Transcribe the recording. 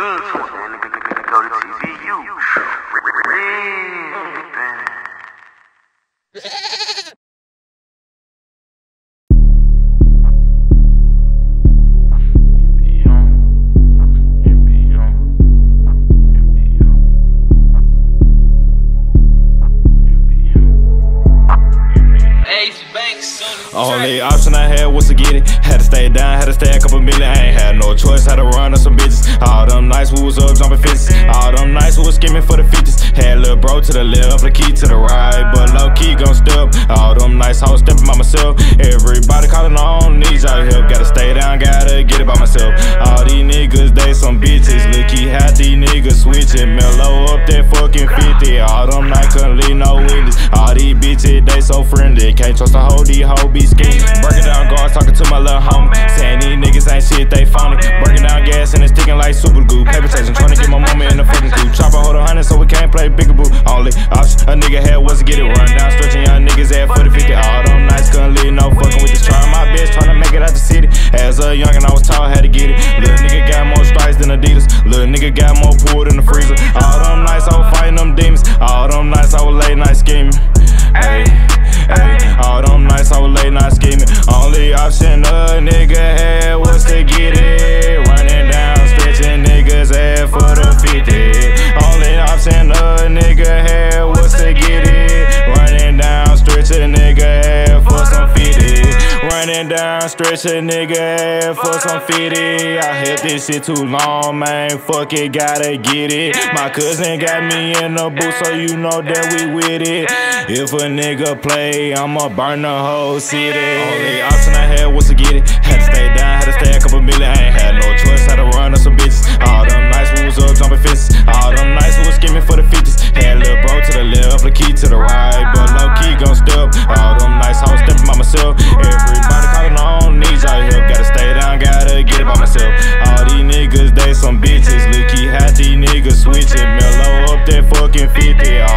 ain't twisting, nigga, go to TVU. Trippin'. Only option I had was to get it. Had to stay down, had to stay a couple million. I ain't had no choice, had to run on some bitches. All them nights we was up jumping fences. All them nights we was skimming for the features. Had little bro to the left, the key to the right. But low key gon' step. All them nights I was stepping by myself. Everybody calling on needs out here. Gotta stay down, gotta get it by myself. All these niggas, they they so. Can't trust a hoe, these hoe be scheming. Breaking down guards, talking to my little homie. Saying these niggas ain't shit, they phony. Breaking down gas and it's ticking like super glue. Paper chasing, trying to get my mama in the fucking coupe. Chopper hold a hundred so we can't play bigger boo. Only option a nigga had was to get it run down. Stretching young niggas at 40 50. All them nights couldn't leave no fucking with this. Trying my best, trying to make it out the city. As a young youngin', I was taught how to get it. Little nigga got more stripes than Adidas. Little nigga got more pool than the freezer. All them nights Down, stretch a nigga head for some 50. I held this shit too long, man. Fuck it, gotta get it. My cousin got me in the booth, so you know that we with it. If a nigga play, I'ma burn the whole city. Only option I had was to get it. Had to stay down, had to stay a couple million. I ain't had no choice, had to run on some bitches. All them nights we was up jumping fences. All them nights we was skimming for the features. Had little bro to the left, the key to the right. some bitches. Look, he had these niggas switching. Mellow up that fucking 50.